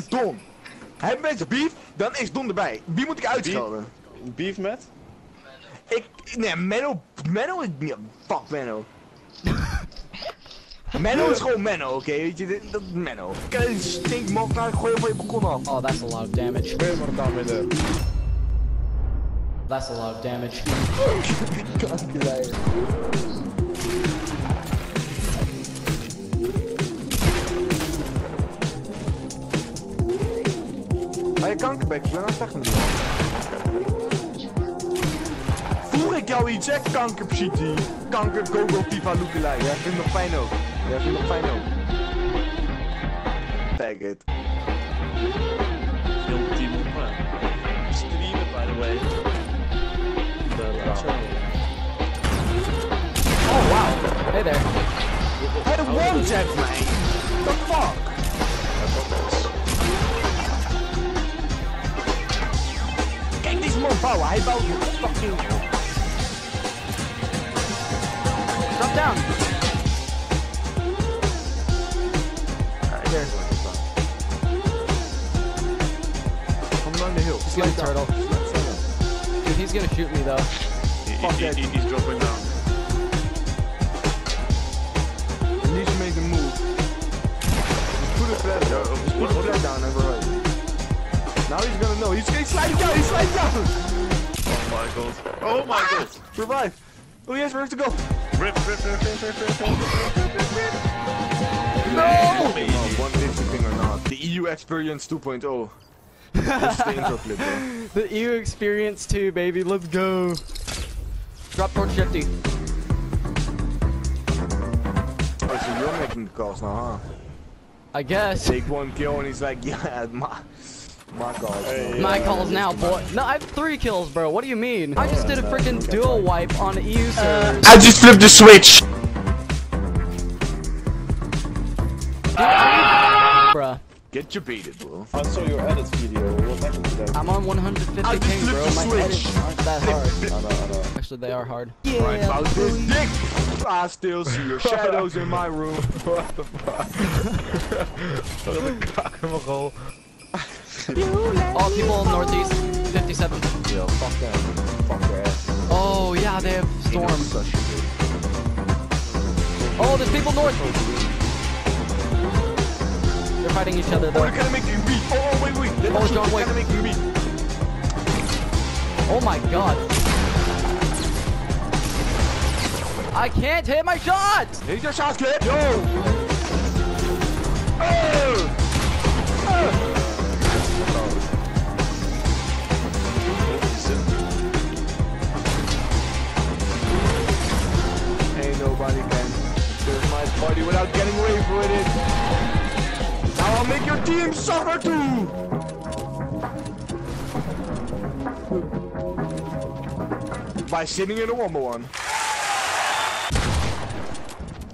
fucking Don. Hebben mensen beef, dan is Don erbij. Wie moet ik uitschelden? Beef met? Ik, nee, Menno, Menno is, ja, fuck Menno. Menno is gewoon Menno, oké, weet je, dit- dat is Menno. Kijk, stinkmok, nou, ik gooi van je balkon af. Oh, that's a lot of damage. Maar dan. That's a lot of damage. Ga je kankerbek, ik ben het vechten. Vroeg ik jou iets, hè, kankerpsychie. Kanker, gogo, FIFA, lookalike. Ja, vind nog fijn ook. Ja, vind nog fijn ook. Faggot. Heel team Streamen, by the way. Oh, wow. Hey there. Hij had one jet mij. The fuck? Kijk deze man bouwen, hij bouwt je fucking... Drop down. Alright, there's one. Come down the hill. Slide turtle. Dude, he's gonna shoot me though. Fuck He, he, he's dropping down. He's he's sliding down. He's sliding down. Oh my god. Oh my god. Ah, revive. Oh yes, where's to go? Rip, rip, rip, rip, rip, rip, rip, rip, rip. No! Baby. one lifting thing or not. The EU Experience 2.0. That's the intro clip. The EU experience too, baby. Let's go. Drop torch 50. Oh, so you're making the calls now, huh? I guess. Take one kill and he's like, yeah, my, my calls. Hey, My yeah, calls now, boy. No, I have three kills, bro. What do you mean? I just did a freaking dual wipe on EU uh, servers. I just flipped the switch! Ah! Bruh. Get your beated, bro. I saw your edit video. What happened to? I'm on 150 I just ping, flipped bro. the My switch. edits aren't that hard. I know, I know. Actually, they are hard. Right about this dick! I still see your shadows in my room. Oh, people northeast, 57. Yo, fuck them. Fuck their ass. Oh, yeah, they have storm. Oh, there's people north. They're fighting each other Oh, though. they're gonna make you beat. Oh, oh wait, wait. They're Oh, John shooting, Wick. Gonna make you beat. Oh my god. I can't hit my shots! Hit your shots, kid. Yo! Oh! I'll make your team suffer too! By sitting in a one one.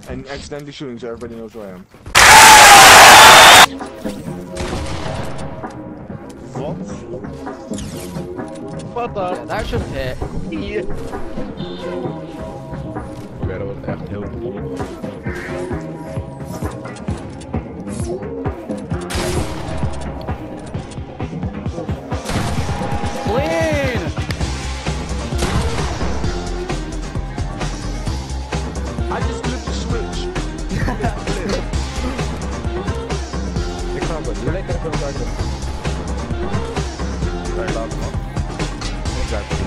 And accidentally shooting so everybody knows who I am. Wat? What the? Yeah, that should have hit. Oké, dat wordt echt heel cool.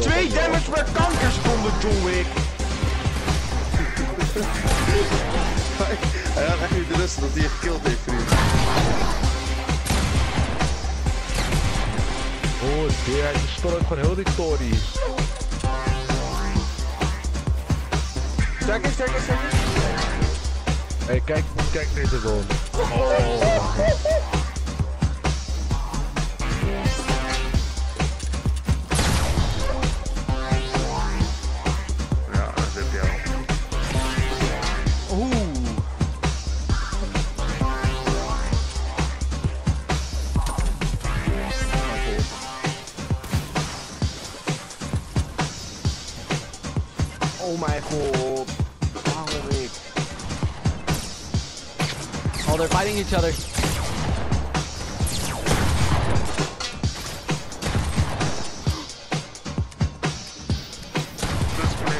2 damage per kankerseconde, John Wick. Hij had echt niet de rust dat hij gekild heeft, vriend. Oh, die, hij destroyt gewoon heel die story. Sterker, sterker, sterker. Hé, hey, kijk, kijk deze gewoon. Oh they're fighting each other.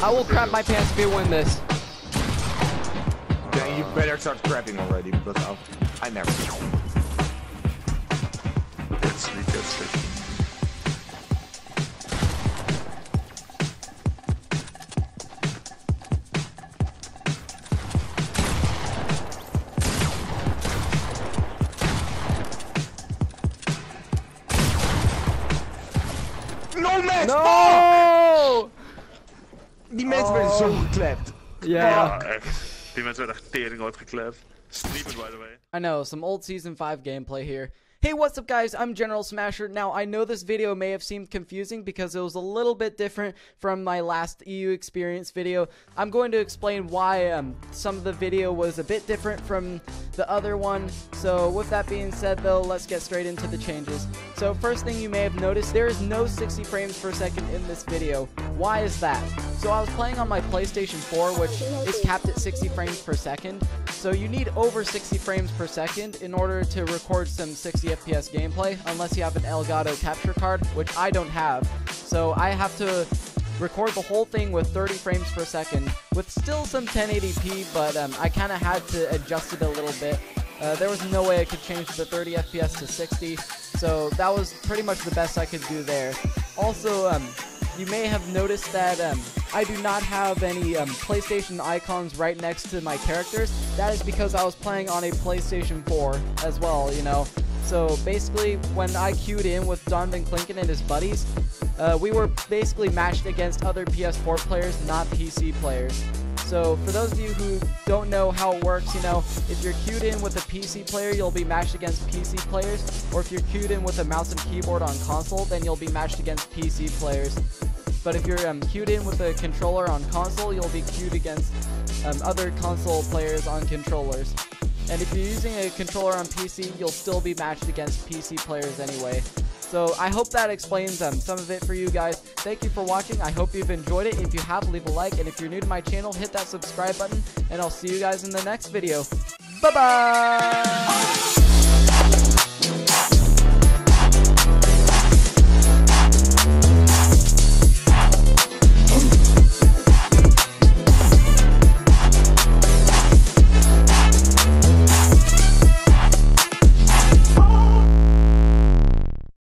I will crap my pants if we win this. Then you better start crapping already because I'll, I never. Liegt jetzt schlecht. No man! No! Die mensen werden zo geklept. Yeah. Ja, echt. Die mensen werden echt tering uitgeklept. Streamen, by the way. I know, some old Season 5 gameplay here. Hey, what's up guys? I'm General Smasher. Now, I know this video may have seemed confusing because it was a little bit different from my last EU experience video. I'm going to explain why um, some of the video was a bit different from the other one. So, with that being said though, let's get straight into the changes. So, first thing you may have noticed, there is no 60 frames per second in this video. Why is that? So, I was playing on my PlayStation 4, which is capped at 60 frames per second. So you need over 60 frames per second in order to record some 60 FPS gameplay, unless you have an Elgato capture card, which I don't have. So I have to record the whole thing with 30 frames per second, with still some 1080p, but um, I kind of had to adjust it a little bit. Uh, there was no way I could change the 30 FPS to 60, so that was pretty much the best I could do there. Also, um, you may have noticed that um, I do not have any um, PlayStation icons right next to my characters. That is because I was playing on a PlayStation 4 as well, you know. So basically, when I queued in with Donovan Clinton and his buddies, uh, we were basically matched against other PS4 players, not PC players. So for those of you who don't know how it works, you know, if you're queued in with a PC player, you'll be matched against PC players, or if you're queued in with a mouse and keyboard on console, then you'll be matched against PC players. But if you're um, queued in with a controller on console, you'll be queued against um, other console players on controllers. And if you're using a controller on PC, you'll still be matched against PC players anyway. So I hope that explains um, some of it for you guys. Thank you for watching. I hope you've enjoyed it. If you have, leave a like. And if you're new to my channel, hit that subscribe button. And I'll see you guys in the next video. Bye-bye!